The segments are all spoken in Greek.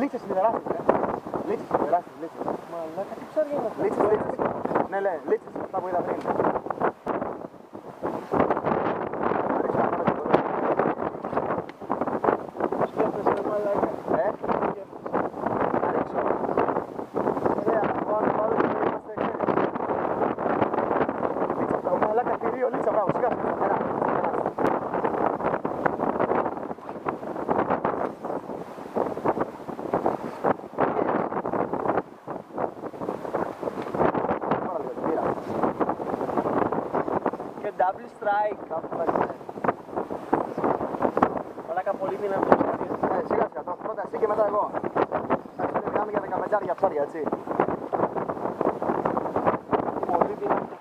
Λίτσες σιδεράστες, ε. Λίτσες σιδεράστες, λίτσες. Μαλάκα, τι ψάρια είναι αυτά; Λίτσες, λίτσες. Ναι, ναι, λίτσες, αυτά που είδα πριν. Μαλάκα πολύ δύναμη το ψάρι. Ναι, σιγά σιγά, θα πρώτα εσύ και μετά εγώ. Εντάξει, μιλάμε για 15 ψάρια έτσι. Πολύ δύναμη το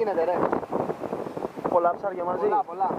γίνεται ρε. Πολλά ψάρια μαζί. Πολλά.